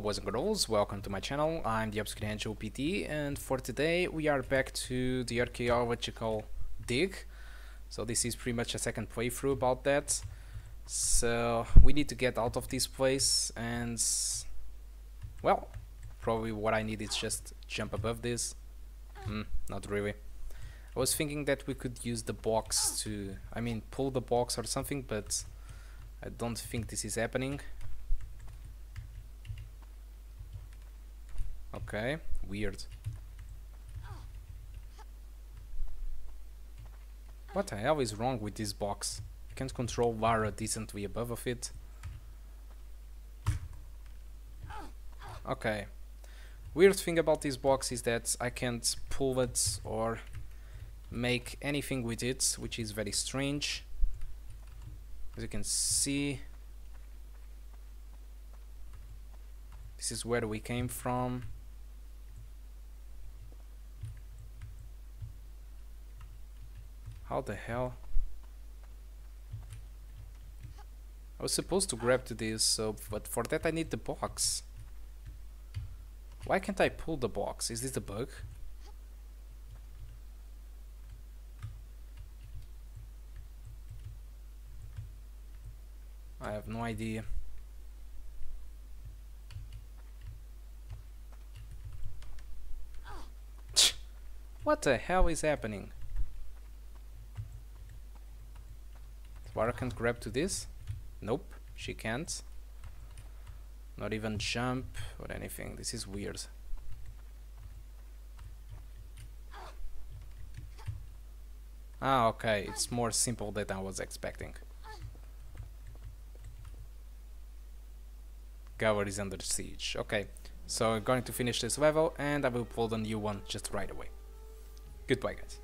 Boys and girls, welcome to my channel, I'm the Obscure Angel PT and for today we are back to the archaeological dig. So this is pretty much a second playthrough about that. So we need to get out of this place and well, probably what I need is just jump above this. Hmm, not really. I was thinking that we could use the box to, I mean pull the box or something but I don't think this is happening. Okay, weird. What the hell is wrong with this box? I can't control Lara decently above of it. Okay. Weird thing about this box is that I can't pull it or make anything with it, which is very strange. As you can see, this is where we came from. How the hell? I was supposed to grab to this, so but for that I need the box. Why can't I pull the box? Is this a bug? I have no idea. what the hell is happening? Lara can't grab to this? Nope, she can't. Not even jump or anything. This is weird. Ah, okay, it's more simple than I was expecting. Gower is under siege. Okay, so I'm going to finish this level and I will pull the new one just right away. Goodbye guys.